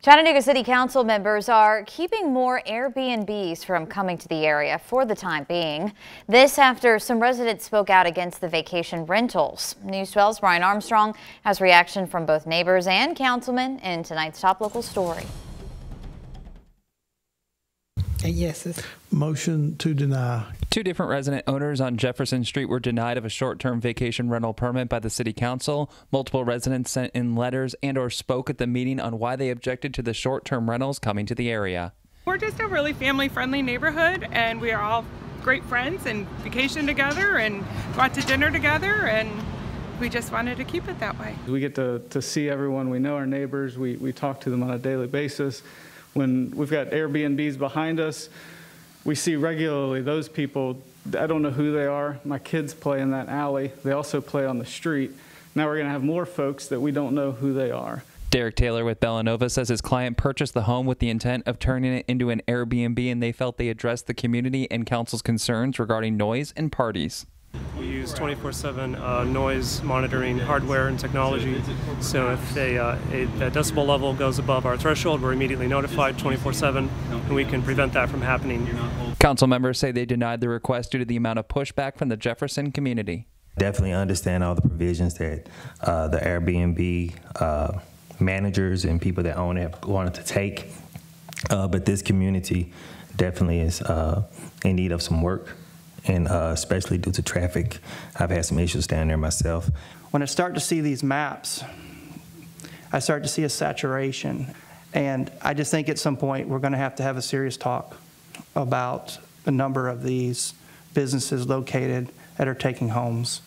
Chattanooga City Council members are keeping more Airbnbs from coming to the area for the time being. This after some residents spoke out against the vacation rentals. News 12's Brian Armstrong has reaction from both neighbors and councilmen in tonight's top local story. Uh, Yeses. Motion to deny. Two different resident owners on Jefferson Street were denied of a short-term vacation rental permit by the city council. Multiple residents sent in letters and or spoke at the meeting on why they objected to the short-term rentals coming to the area. We're just a really family-friendly neighborhood and we are all great friends and vacation together and go out to dinner together and we just wanted to keep it that way. We get to, to see everyone. We know our neighbors. We, we talk to them on a daily basis. When we've got Airbnbs behind us, we see regularly those people. I don't know who they are. My kids play in that alley. They also play on the street. Now we're going to have more folks that we don't know who they are. Derek Taylor with Bellanova says his client purchased the home with the intent of turning it into an Airbnb and they felt they addressed the community and council's concerns regarding noise and parties. We use 24/7 uh, noise monitoring hardware and technology. So if they, uh, a, a decibel level goes above our threshold, we're immediately notified 24/7, and we can prevent that from happening. Council members say they denied the request due to the amount of pushback from the Jefferson community. Definitely understand all the provisions that uh, the Airbnb uh, managers and people that own it wanted to take, uh, but this community definitely is uh, in need of some work and uh, especially due to traffic. I've had some issues down there myself. When I start to see these maps, I start to see a saturation. And I just think at some point we're going to have to have a serious talk about the number of these businesses located that are taking homes.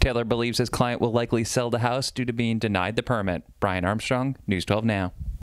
Taylor believes his client will likely sell the house due to being denied the permit. Brian Armstrong, News 12 Now.